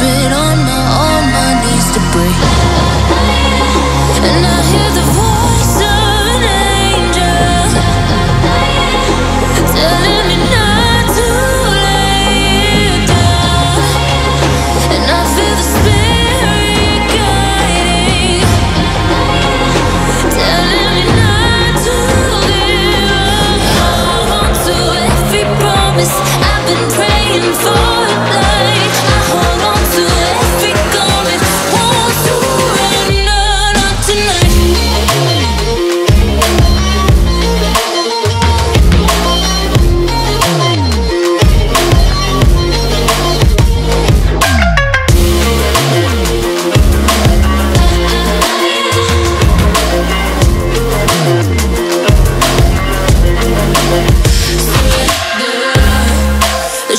been on my, on my knees to break.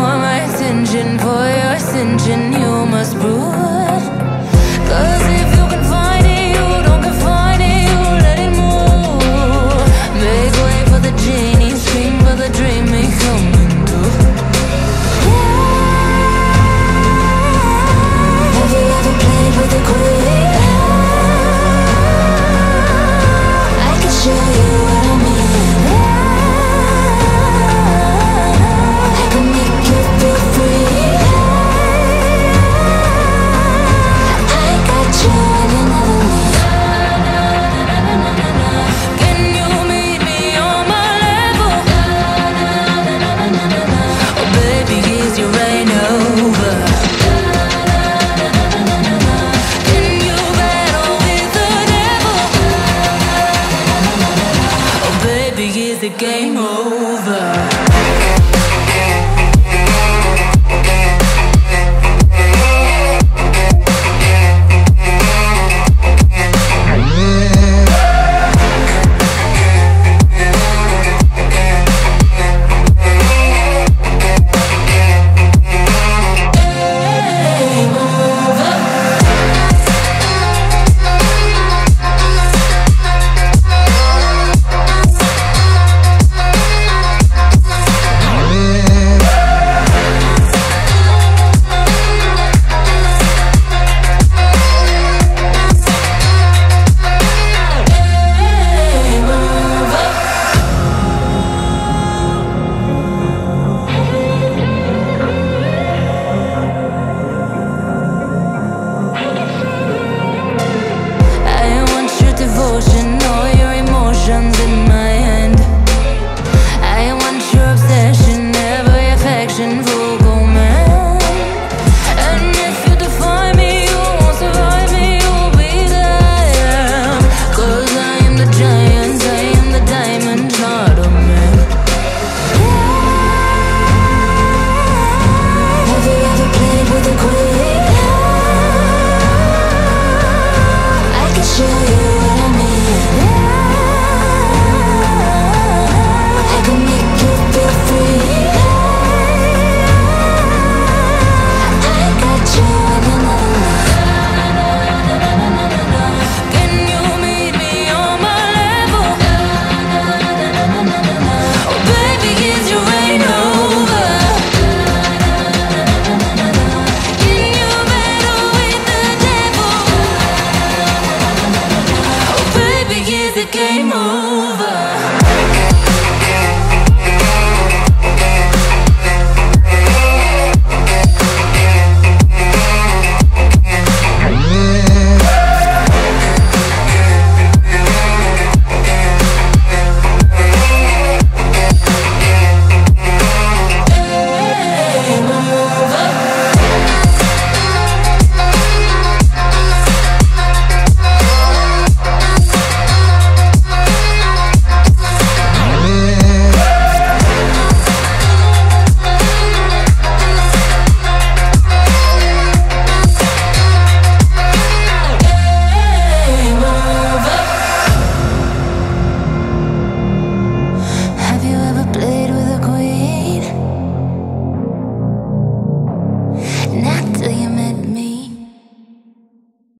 for my attention, for your ascension, you must prove. Cause if you can find it, you don't confine it, you let it move. Make way for the genie, scream for the dream, make coming through. Have you ever played with a queen? I can show you.